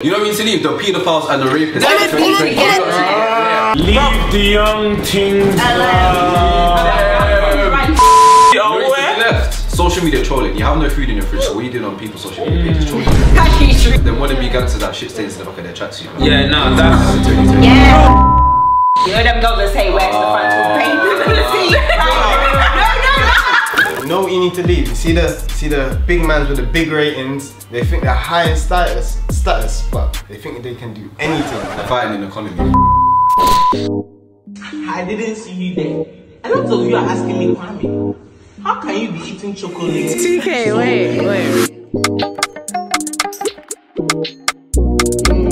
You know what I mean to leave the pedophiles and the rapists. Leave the young things You know what I mean? left. Social media trolling. You have no food in your fridge, so what are you doing on people's social media pages trolling? Then wanna be gangsters that shit stains in the back of their tracksuit. Yeah, no, mm. that's Yeah. You know them girls that say where's the front ah. door? Know what you need to leave. You see the see the big mans with the big ratings. They think they're high in status, status, but they think they can do anything. They're fighting in the economy. I didn't see you there. A lot of you are asking me, Kwame, how can you be eating chocolate? TK, wait, wait. Hmm.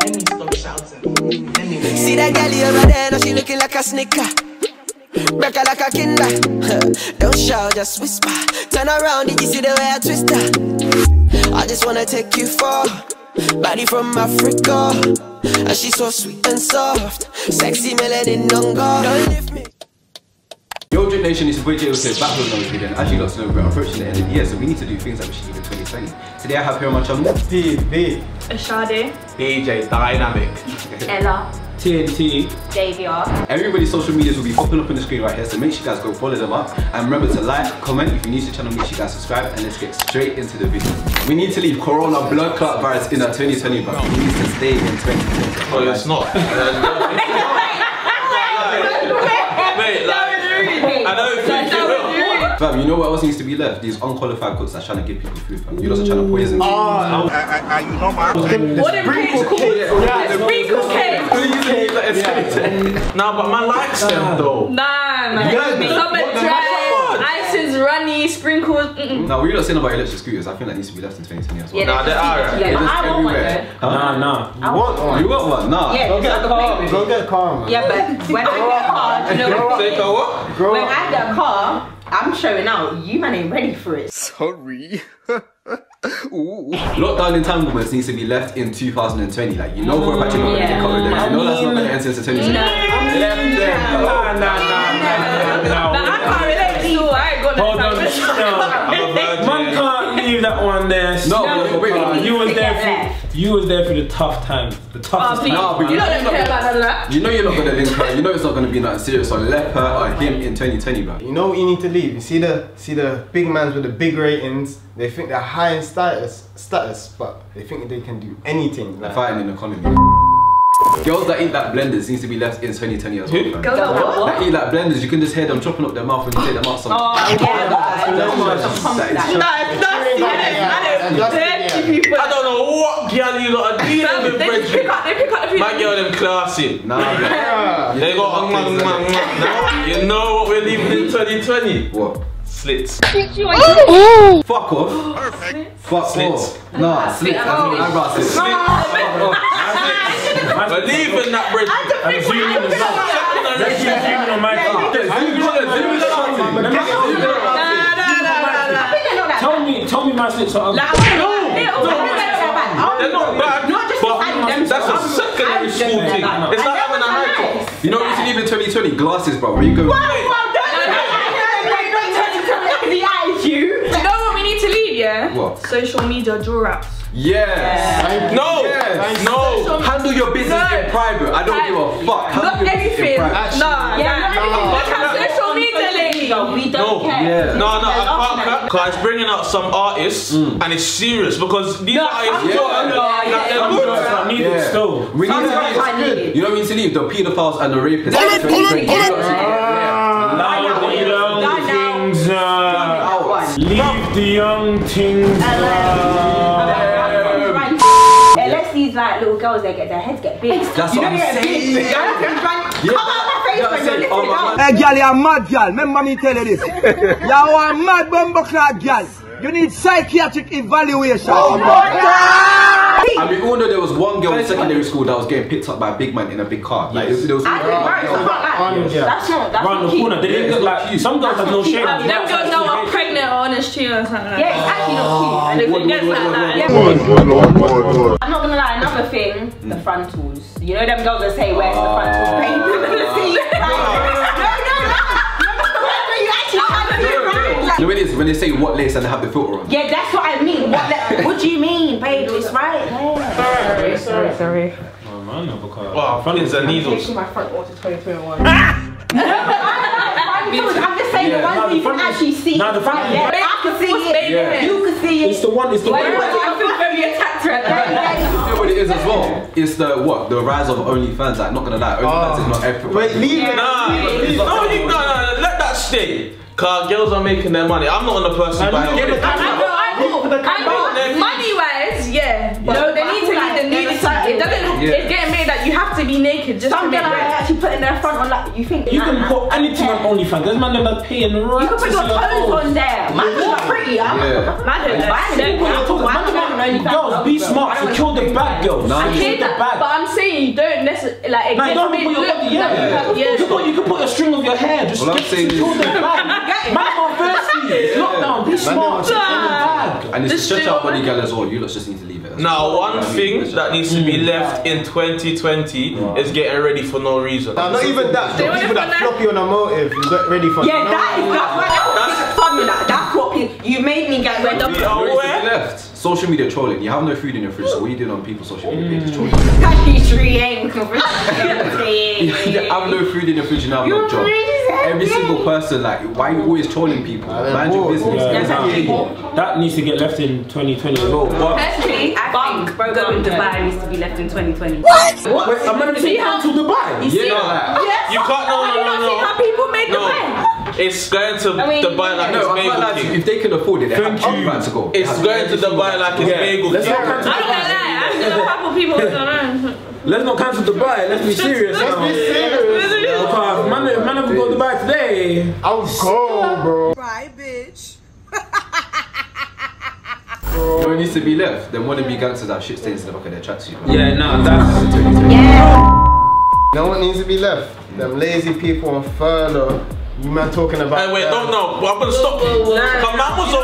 Let me stop shouting. Let me See that girl over there, now she looking like a snicker. Break her like a kinder. Don't shout, just whisper. Turn around, did you see the way I twist her? I just wanna take you far. Body from Africa. And she's so sweet and soft. Sexy melanin younger. Don't lift me. Yo, Drip Nation, it's your boy Jay Ose back with another video. And as you lot know, we're approaching the end of the year, so we need to do things that we should do in 2020. Today I have here on my channel. TV. Ashade, DJ Dynamic. Ella, TNT. Davia. Everybody's social medias will be popping up on the screen right here, so make sure you guys go follow them up. And remember to like, comment. If you're new to the channel, make sure you guys subscribe. And let's get straight into the video. We need to leave Corona blood clot virus in our 2020, but we need to stay in 2020. Oh, it's not. Wait, like, I don't think it will. Fam, you know what else needs to be left? These unqualified cooks that's trying to give people food, fam. You also trying to poison ah, people. Oh, What are cakes called? Sprinkle cake. Nah, but man likes them though. Nah, man. Yeah, Summer yeah. dry, ice is runny, sprinkles. Mm-mm. Now, we're not saying about electric scooters. I think that needs to be left in 2020 as well. Yeah, Nah, they are. Yeah, but I want one though. Huh? Nah, nah. you want one? You got one? Nah. Yeah, Go it's get like a a car. baby. Go get a car, man. Yeah, but when I get a car, you know what? Take a what? When. I get a car, I'm showing out. You man ain't ready for it. Sorry. Lockdown entanglements needs to be left in 2020. Like, you know for a fact you're not going to Yeah. get caught with them. You know that's not going to enter into 2020. No. Left them. Nah, nah, nah, nah, nah, Nah, I can't relate to I ain't got Hold no on, time. no. Man can't leave that one there. No, but wait, wait. you was To there for left. you was there for the tough times, the Oh, toughest please. times. Nah, but you you don't know even care about none of that. You know you're not going to link her. You know it's not going to be that serious. So let her or him in 2020, bro. You know what you need to leave. You see the see the big mans with the big ratings. They think they're high in status, status, but they think they can do anything. They're Like, fighting in the economy. Girls that eat like blenders needs to be left in 2020 as well. Girls that what? That eat like blenders, you can just hear them chopping up their mouth when you take them out. Some Oh, yeah. That is- that is- Nah, it's nasty. I don't. I don't know what girl you lot are dealing with, They just pick Bridget. up, they pick up the. My girl them classy. Nah, bro. They got a mwah, mwah, mwah. Now, You know what we're leaving in 2020? What? Slits. Fuck off. Perfect. Fuck Slits. off. Nah, slits. I mean, eyebrow slits. We're leaving that bridge. I'm zooming on zooming on my Nah, nah, nah, nah, nah. They're not that Tell me, tell me my slits are ugly. Like, I don't know. They're not that bad. They're not bad, Not just but beside them. that's a secondary I'm school just thing. like that. It's like And having a they're high not top. nice. You know what you should leave in 2020? Glasses, bro. Where you go? Wow, wow, don't do that. Don't the eyes, you. You know what we need to leave, yeah? What? Social media draw ups. Yes. No, Yes. no. Handle your business No. in private. I don't give a fuck. Handle Not your business in everything. private. Nah, Yeah, nah. not everything. Look at social media lately. We No, don't care. Yeah. no, no, I There's can't options. cut. Cause it's bringing out some artists mm. and it's serious because these artists, some yeah, girls- they're yeah, they're yeah. good. Yeah. I need it still. We need Some girls to I need leave. it. You know what we need to leave? The pedophiles and the rapists. Pull it, pull it, pull it. Ah. Loud, young Down now. things. Uh, Out. leave the young things. Uh, Unless like little girls, they get their heads get big. That's you what know I'm they get saying. big. Come out my face, Yeah, when I you're said, lifting oh my up. Hey, girl, you're mad girl. Remember me tell you this. you're a mad bumbo clad girl. You need psychiatric evaluation. Oh And we all know there was one girl in secondary school that was getting picked up by a big man in a big car. Like, there was- there was- I think right, so I can't lie. That's not, that's Round the cute. corner, they didn't look like. Some girls have no shame. Um, Them girls know I'm pregnant or on a street or something like Yeah, it's actually not cute. that. Ah, if it gets like that. I'm not gonna lie, another thing, hmm. the frontals. You know them girls that say, where's the ah. frontals? Baby, see? No, no, no. You actually can't do it right. know what it is when they say what lace and they have the filter on. Yeah, that's what I mean. What, the, what do you mean, babe? It's right there. Sorry, sorry, sorry. Oh man, no, because Wow, pins and needles. Taking my front door to 2021. I'm just saying Yeah, the ones no, that the you can is- actually see. no, the front right is- there. I can see it. Yeah. You can see it. It's the one. It's the Why one. do I feel very attacked right now? You know what it is as well? It's the what? The rise of OnlyFans. Like, not gonna lie, ah. OnlyFans is not everything. Wait, leave it. Nah, no, you, no, no, no, let that stay. Cause girls are making their money. I'm not on the person buying Yeah, but it. I know, I know, I know. Money wise, yeah. No, they need to leave the nudity. It doesn't. Yeah. It's to be naked just to Some make girl are bread. actually putting their front on like you think You nah, can nah. put anything on OnlyFans. There's man them that paying right You can put your toes on there. Man, look pretty. I'm Yeah. Man, Yeah. why do you put your toes? Why do you put your Girls, be smart. Secure the bag, girls. Nah, I Secure hear the that, but I'm saying you don't necessarily like it don't put your look body, yeah. you yeah. can put, you can put a string of your hair. Just Well, get, saying secure the bag. Man, I'm thirsty. It's lockdown. Be smart. Secure the bag. And it's This stretch out still- body gal as well. You lot just need to leave it. Now, well. one I mean, thing that needs to be mm. left in 2020 is getting ready for no reason. Nah, not even that. They The people that for flop you on a motive, you got ready for Yeah, that is that's what that's funny. That's what you made me get rid of. We You know are what needs to be aware. left. Social media trolling. You have no food in your fridge, so what are you doing on people's social media pages mm. trolling? Pastry ain't you have no food in your fridge and have no job. Every single person, like, why are you always trolling people? they're Mind your business. Yeah, Yes, nah. actually. That needs to get left in 2020 as well. But Personally, I Bunk, think bro, going Dubai needs to be left in 2020. wait, I'm gonna See say Dubai. You Yeah, see no, like- Yes. You can't. No, Have you no, not no, no. how people make the No. bed? It's going to I mean, Dubai like No, it's I'm Bagel lying. King. If they can afford it, they have Thank every you. to go. It's going to Dubai like it's Yeah. Bagel Let's King. not cancel I'm not gonna lie, I've seen a couple people who don't know. Let's not cancel Dubai. Let's be serious. Let's now. be serious. Because man, if man, if we go to Dubai today. I'll go, bro. Right, bitch. What needs to be left? Them wannabe gangsters have shit stains in the back of their tracksuit. Yeah, nah, that's. Know what needs to be left? Them lazy people on furlough. You man talking about. Hey, wait, them. don't know. I'm gonna stop. But man was on follow and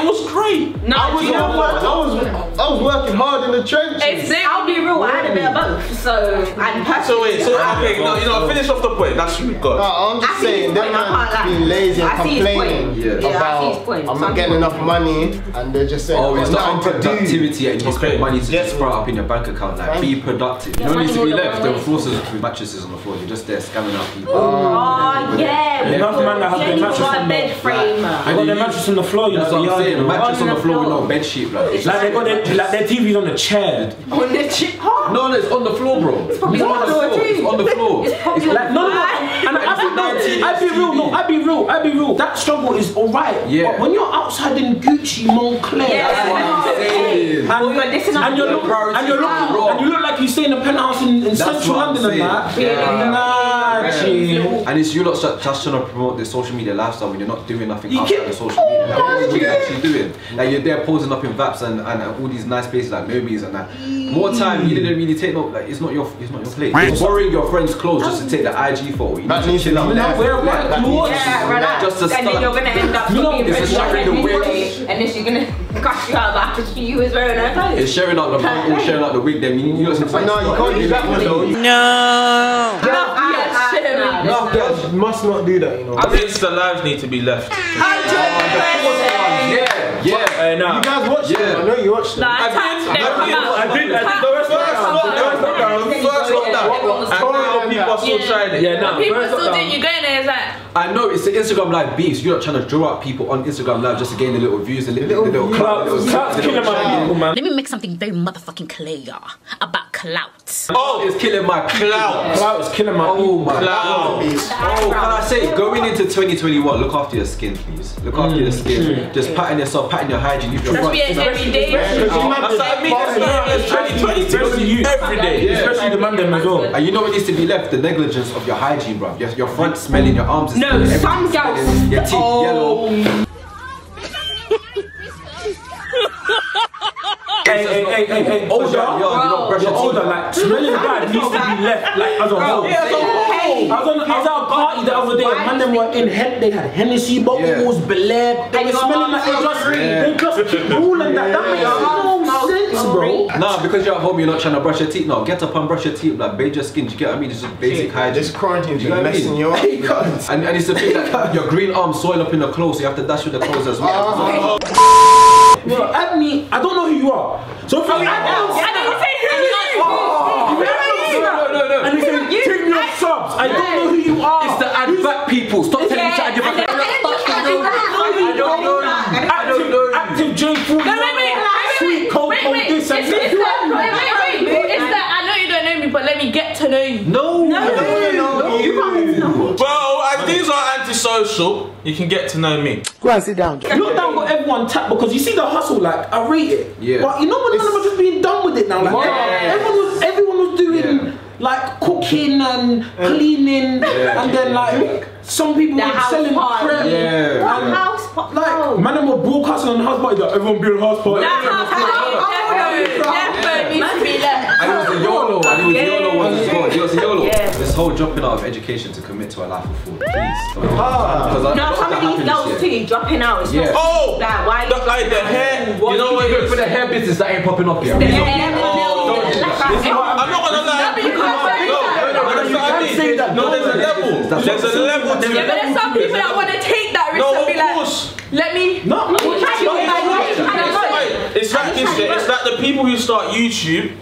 it was great. No, I was, you know what? I was, I was working hard in the trenches. It's I'll be real. I had a bit of both. So and So wait, so okay, no, you know, finish off the point. That's what we No, got. I'm just I saying, his them man can't being lazy and I see his point. complaining Yeah. Yeah, I see his about point. I'm Some not getting people- enough money, and they're just saying, Oh, I've it's got not nothing to do. unproductivity and you Okay. spend money to just sprout up in your bank account. Like, be productive. You don't need to be left. There were forces with mattresses on the floor. You're just there scamming out people. Oh ah, yeah. Enough man that have yeah, their you mattress got a on the- bed frame. They got their mattress on the floor, you know. That's the saying. you. Mattress oh, on the the floor with floor. no bed sheet, like. It's Like they got their, like their TV's on the chair. On the chip. No, no, it's on the floor, bro. It's probably on on the the floor floor. It's too. on the floor. It's Like no, no, no. floor. And I be no, I be real, no, I be real, I be real. That struggle is alright. Yeah. But when you're outside in Gucci, Moncler, Yeah. That's what I'm saying. and, Or you're dissing and, you other look, people. and you look, Priorities and you look like you stay in a penthouse in, in central what I'm London and saying. that. Yeah. Nah, G. And it's you lot just just trying to promote the social media lifestyle when you're not doing nothing You outside keep- the social media. Like, what are you actually doing? Like you're there posing up in Vaps and, and, all these nice places like Nobies and that. More time you didn't really take no like it's not your it's not your place. You're borrowing your friend's clothes just to take the IG photo. You That need needs to to chill be out. left. Wear Let clothes. Yeah, right. Just to and then you're gonna end up You know, being it's rich a sharing the every weight. day, and then she's gonna crush you out after she was wearing her clothes. It's sharing out the bundle, sharing out the wig. Then you, you know But no, you can't do that one though. You- No. Shit, nah, No, this- girls must not do that, you know. I think the lives need to be left. Yeah, yeah. Hey, uh, nah. You guys watched Yeah. it. I know you watched it. Nah, I tapped them come out. I did, I did. Tap- The rest First lockdown, first lockdown, and now people are still trying it. Yeah, nah. People still you there, it's like, I know it's the Instagram live beefs. You're not trying to draw out people on Instagram live just to gain the little views, the little, little clout, little, clout's the killing little my. Let me make something very motherfucking clear, y'all, about clout. Oh, it's killing my Clout. Clout is killing my Oh my Clout. Oh, can I say, going into 2021, look after your skin, please. Look after your skin. Just patting yourself, patting your hygiene. That's be an everyday. That's what I mean. That's not 2020 Especially you. every day. Especially the man them as well. And you know what needs to be left? The negligence of your hygiene, bruv. Your, your front smelling, your arms No, some girls- Your teeth Oh. yellow. Hey, hey, hey, hey, hey, older. Yo, you don't brush You're older, like smelling bad needs to be left, like as a whole. Yeah, as a whole. I was, on, I was at a party the other day, and man, them were in head, they had Hennessy bottles, Belaire, they And were your smelling mum like they felt just, free. they just keep ruling that. That makes no sense. Sense, bro. Nah, because you're at home, you're not trying to brush your teeth. No, get up and brush your teeth, like bathe your skin. Do you get what I mean? It's just basic hygiene. This quarantine's Do you been know messing mean? you up. And, and it's the thing that your green arm soil up in the clothes, so you have to dash with the clothes as well. Oh. Well, add me. I don't know who you are. So oh, oh, if you add me, And then you say who No, no, no, and no. you say take me on subs, I don't know who you are. It's the add back people. Stop telling me to add your back. I don't know you. I don't know you. Active J Fool. No, wait, wait, wait, Sweet wait, Coco, wait, wait. this and It's, that. it's that, wait, wait, wait. It's that I know you don't know me, but let me get to know you. No. No, no, no. Well, as these are antisocial, you can get to know me. Go and sit down. Lockdown got everyone tapped because you see the hustle, like I rate it. Yeah. But you know when none of us just being done with it now. Like Yeah. everyone was everyone was doing Yeah. like cooking and uh, cleaning Yeah. and then like some people The were selling party. crap. Yeah. And, House party. Like man were broadcasting on the house party that everyone be on house party. That house party definitely, definitely needs to be left. And it was a YOLO, and it was Yeah. YOLO ones as well. It was YOLO. Yeah. This whole dropping out of education to commit to a life of fraud, please. Ah. Because No, some of these girls too dropping out. It's Yeah. Oh! like why The, like the hair, you know what for the hair business that ain't popping up yet. the hair, Oh, nails, the This is what- lash. I'm not gonna lie. You can't say No, that. no, that's what I mean. No, there's a level. There's a level to Yeah, but there's some people that want to take that risk No, and be of like, course. let me. No, no, We'll try to No, do it by it's way. like- And I'm like, It's like this. It's like the people who start YouTube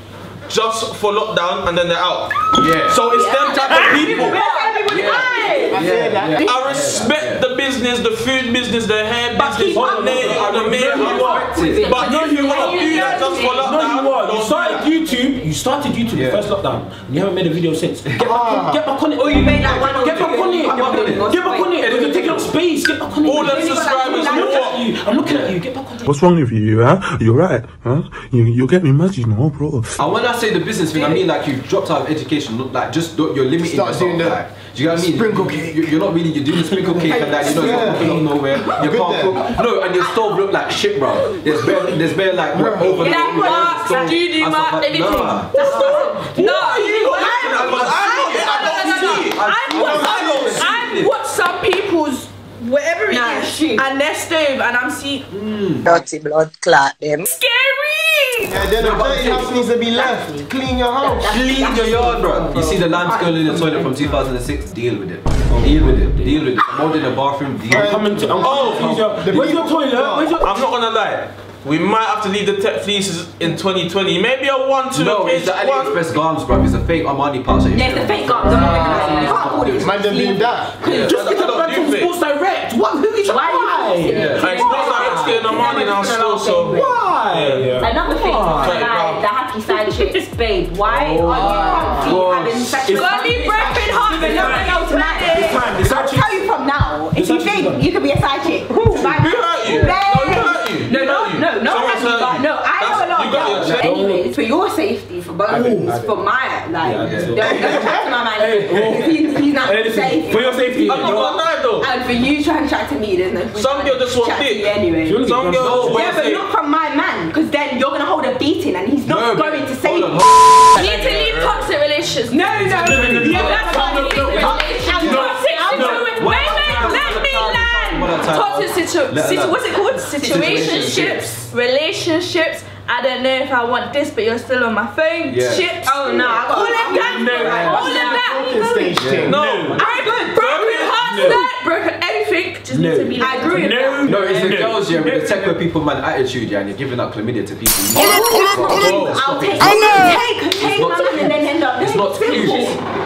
just for lockdown and then they're out. Yeah. So it's them type of people. yeah. I respect the business, the food business, the hair But business, keep the on nail, the doing makeup. it. But if you want to do that just for lockdown, No, you are. You don't started YouTube. You started YouTube Yeah. the first lockdown. And you haven't made a video since. Get back, on, get back on it. Oh, you made that one What's wrong with you, huh? You're right, huh? You, you get me mad, you know, bro. And when I say the business thing, I mean like you've dropped out of education, not like just you're limiting Start yourself. doing the like, do you know what I mean? sprinkle cake. You, you're not really, you're doing the sprinkle cake and that, you know, you're not cooking up nowhere. You can't cook. No, and your stove look like shit, bro. There's bare, there's bare like over Yeah, like what? Do you do and my- stuff like- everything? Nah. No, Are you you. looking at us? I'm not- I don't see it. I've watched, I've watched some people's whatever it Nah, is shoot. and their stove, and I'm seeing Dirty blood clot them. scary. Yeah, then the dirty house needs to be left. Clean your house. Clean your yard, bro. You see the lamp girl in the toilet from 2006? Deal with it. Deal with it. Deal with it. I'm out in the bathroom. Deal I'm coming to. I'm Oh, coming oh, to Where's your toilet? Where's your? I'm not gonna lie. We might have to leave the tech fleeces in 2020. Maybe a one, two No, it's occasion. the one. AliExpress garms, bro. It's a fake Armani pouch. that you Yeah, it's feel. the fake guns. I'm not recognising. You can't call this. Man, them doing that. Just I get a don't bag from. Sports Direct. What? Who is Why why? are Yeah. Like, it's not like it's getting the money now still, so. Why? Another thing, Sorry, like bro. the happy side chicks, babe. Why are you having sexual? Got me breathing hot. Even though I know tonight. time, If the you think are- you could be a side chick, Who hurt you? No, hurt you? No, Who no, hurt you? no, no, Someone's no, hurt you. no. I know a lot you of got girls. your But anyways, for your safety, for both, for my like, Yeah, don't, yeah. don't chat to my man. Hey, He's, he's not Hey, listen, safe. for your safety. I'm not gonna lie though. And for you trying to chat to me, there's no point Some girls just want chat to dick. anyway. You're Some looking girls want Yeah, but not from my man, because then you're gonna hold a beating and he's not going to save you. on, You need to leave toxic relationships. No, no, no. One at a land. time. Toxic situ- Let situ- land. What's it called? Situationships, relationships. I don't know if I want this, but you're still on my phone. Yeah. Chips. Oh, no, I got- All of that. No. All of that. stage thing. No. I'm good. Broken hearts, No. that broken everything. Just No. need to be. I agree with No. No, it's the girls, yeah, with the tech where people man attitude, yeah, and you're giving out chlamydia to people. I'll take take take my man and then end up It's not simple.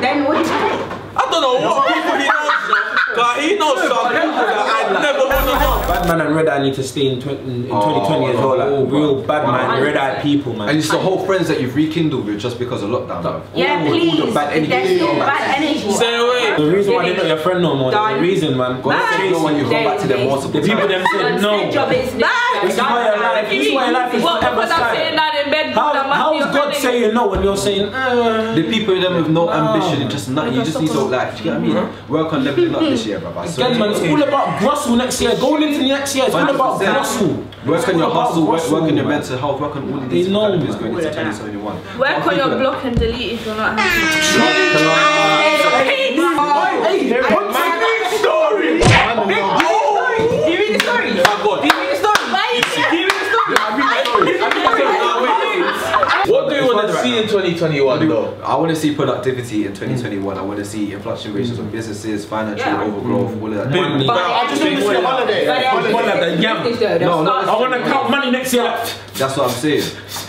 Then what do you say? I don't know what people he knows, though. Cause he knows some people that I never want to know. Bad man and red eye need to stay in, tw- in, in 2020 as well. Like oh, real bro. bad man, red eye people, man. And it's the whole friends that you've rekindled with just because of lockdown, bro. Yeah, All the- all please. the bad energy. There's still bad energy. Stay away. the reason why they're not your friend no more. There's a Done. reason, man. Go and say no when you go back to them multiple The people them Done said no. said your business. This is why your life. This is why your life is forever because I'm sitting sad. Down in bed, How, that must how be God friend. saying no when you're saying? Uh, The people them with no No. ambition and just nothing. You just need to like, do you get what I mean? Work on leveling up this year, bro. I swear Again, man, it's God. all about Brussels next year. Going into the next year, it's all about Brussels. Work on your hustle, work, about work on your mental health, work on all of these know, academies man. going into 2021. Work on your block and delete if you're not happy. Hey, hey, what's the story? Do you read the story? My God. Do you read the story? Why you Do you read the story? Nah, wait. want to see in 2021 though? I want to see productivity in 2021. I want to see fluctuations of mm. businesses, financial Yeah. overgrowth, all of that. Big- But I just want to see a holiday. But then- holiday. One of the. No, no, I want to count money next year. That's what I'm saying.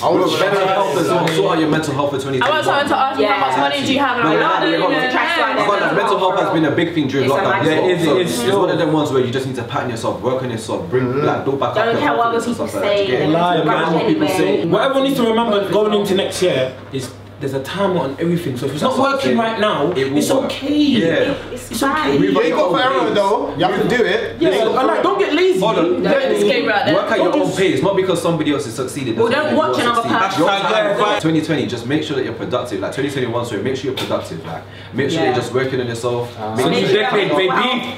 I want Bro, mental health as well. Sort out your mental health for 2021. I want someone to ask me how much money do you have? No, no, no, no, no, mental health has been a big thing during lockdown. massive- as well. Yeah, it is, So it is still. one of them ones where you just need to pattern yourself, work on yourself, bring mm-hmm. like build back up. Don't care what other confidence and people stuff like that. say. Do you get it? They Lie, don't man, rush what people anyway. What everyone needs to remember going into next year is there's a time on everything. So if it's not That's what working saying. right now, It it's work. okay. Yeah. It's It's fine. okay. You at ain't your got own forever though. You have to do it. Yeah, and like, don't get lazy. Hold on. Don't disclaimer out there. Work at your own pace, not because somebody else has succeeded. Well, doesn't don't watch you'll another succeed. person. Your Hashtag time, 2020, just make sure that you're productive. Like 2021, sorry, make sure you're productive. Like, make sure Yeah. you're just working on yourself. Uh, make sure decade, baby.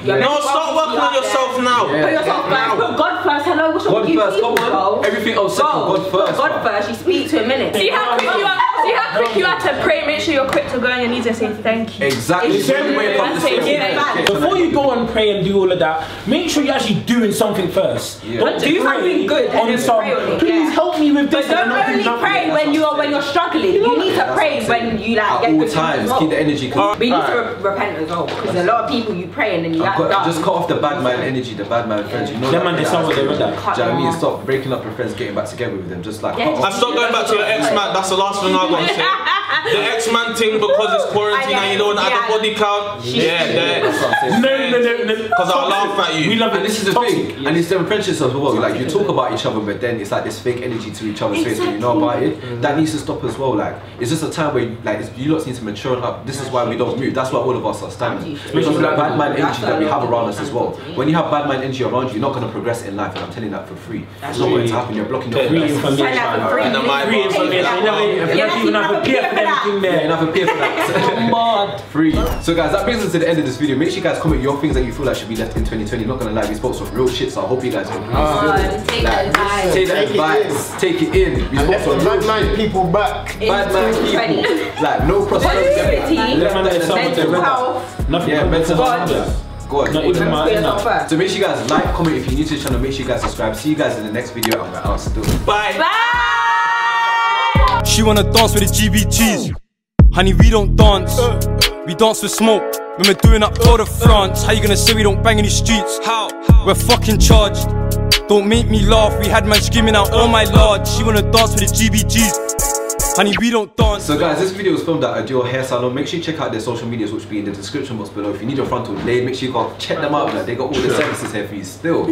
No, stop working on yourself now. Yeah. Put yourself first. Put God first. Hello, what's wrong God with you first, people, come on. bro? Everything else second, God first, Put God first. You speak to a minute. See how quick you are. See how quick you are to pray. Make sure you're quick to go on your knees and say thank you. Exactly. It's Same way true. from the same way. Before you go and pray and do all of that, make sure you're actually doing something first. Yeah. Don't Do pray something good on then some. pray on Please yeah. help me with this. But don't and not do only nothing." pray when you're when you're struggling. You need to pray what I'm saying. when you like At get all good times, well. keep the energy. 'cause But you need to repent as well because a lot of people you pray and then you I've act got- just cut off the bad man energy, the bad man friends. You know that man, they sound like they to read be- that. Do you know what I mean? Stop breaking up with friends, getting back together with them. Just like Yeah, cut off. I stop going back to your ex man. That's the last thing I got to say. The X Man thing because it's quarantine and you don't add the body count. Yeah, That's what No, no, no, no. Because I'll laugh at you. We love it. And this is the thing, and it's them friendships as well. Like you talk about each other, but then it's like this fake energy to each other's face when you know about it. That needs to stop as well. Like it's just a time where like it's, you lot need to mature up. This is why we don't move. That's why all of us are standing. Because of the bad man energy that we have around us as well. When you have bad man energy around you, you're not going to progress in life. And I'm telling that for free. It's not going to happen. You're blocking your Free information. Sign up for free. And the my Free information. You never, you never even have a peer for everything Yeah, there. enough of peer for that. Free. So guys, that brings us to the end of this video. Make sure you guys comment your things that you feel like should be left in 2020. Not gonna lie, we spoke some real shit, so I hope you guys can on, take that advice. Take that Take it advice. Take it in. We And spoke let some the real bad mind shit. people back. Bad man Into people. Like no prosperity. Positivity, Left man that in is the something mental to health. Nothing. Yeah, mental God. health. God. Not even my Put yourself inner. first. So make sure you guys like, comment if you're new to the channel. Make sure you guys subscribe. See you guys in the next video. And we're out still. Bye. She wanna dance with the GBGs. Honey, we don't dance. We dance with smoke. When we're doing up Tour de France, how you gonna say we don't bang in the streets? How? We're fucking charged. Don't make me laugh. We had man screaming out, oh my lord. She wanna dance with the GBGs. Honey, we don't dance. So guys, this video was filmed at Adore Hair Salon. Make sure you check out their social medias, which will be in the description box below. If you need your frontal laid, make sure you go check them out. Like, they got all the services here for you still.